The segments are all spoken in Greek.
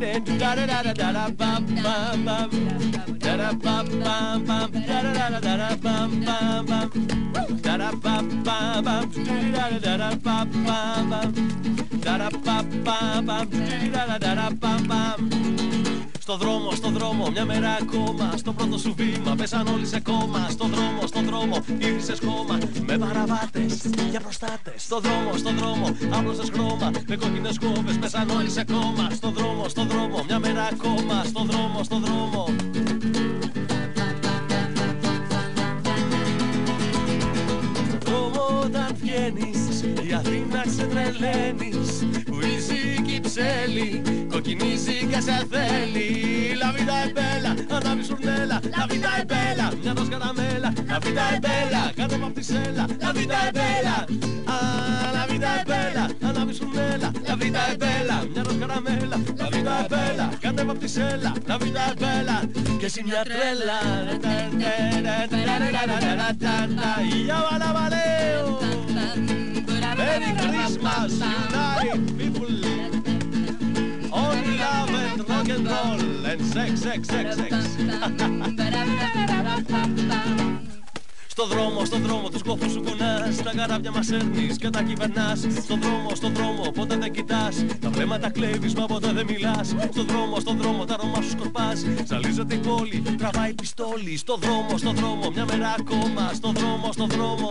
baby. Da da da da da da bum bum bum. Da da bum bum bum. Da da da da da da bum bum bum. Da da bum bum bum. Da da da da bum bum bum. Da da bum bum bum. Da da da da bum bum. Στο δρόμο, στο δρόμο, μια μέρα ακόμα. Στο πρώτο σου βήμα, πέσαν όλοι σε κόμμα. Στο δρόμο, στο δρόμο, γύρισες χώμα Με παραβάτες, για προστάτες. Στο δρόμο, στο δρόμο, άπλωσες χρώμα. Με κόκκινες κόβες, πέσαν όλοι σε κόμμα. Στο δρόμο, στο δρόμο, μια μέρα ακόμα. Στο δρόμο, στο δρόμο. Δρόμο όταν βγαίνεις, η Αθήνα ξετρελαίνεις Κυψέλη, κοκκινίζει και σε θέλει La vida es bella, ανάβει σουρνέλα La vida es bella, μια δος καραμέλα La vida es bella, κάτω από τη σέλα La vida es bella, α, la vida es bella Ανάβει σουρνέλα La vida es bella, μια δος καραμέλα La vida es bella, κάτω από τη σέλα La vida es bella, και εσύ μια τρέλα Ya va la valeo Merry Christmas, United and sex, sex, sex, sex. Στο δρόμο, στο δρόμο τους κόφους σου κουνάς. Τα καράβια μας έρνεις και τα κυβερνάς. Στο δρόμο, στο δρόμο, ποτέ δεν κοιτάς. Τα βλέμματα κλέβεις μα ποτέ δεν μιλάς. Στο δρόμο, στο δρόμο, τα αρώμα σου σκορπάς. Ζαλίζεται η πόλη, τραβάει πιστόλι Στο δρόμο, στο δρόμο, μια μέρα ακόμα. Στο δρόμο, στο δρόμο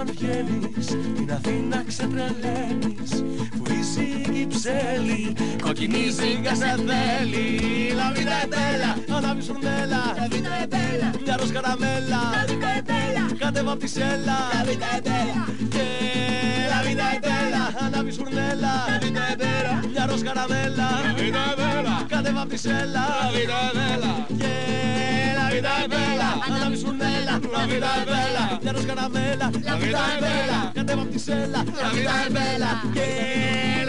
όταν βγαίνεις Την Αθήνα ξετρελαίνεις Βουίζει η Κυψέλη Κοκκινίζει και σε θέλει La vida è bella, ανάβει σουρνέλα La vida è bella, μια ροζ καραμέλα La vida è bella, κάτεβα απ' τη σέλα La vida è bella, και La vida è bella, ανάβει σουρνέλα La vida è bella, μια ροζ καραμέλα La vida è bella, κάτεβα απ' τη σέλα La vida è bella, και La vida è bella, ανάβει σουρνέλα La vida è bella, μια ροζ καραμέλα La vida è bella, κατέβα απ' τη σέλα. La vida è bella, και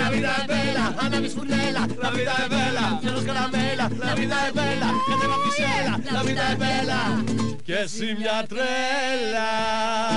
La vida è bella, ανάβει σουρνέλα La vida è bella, μια ροζ καραμέλα. La vida è bella, κατέβα απ' τη σέλα. La vida è bella, και εσύ μια τρέλα. Yo!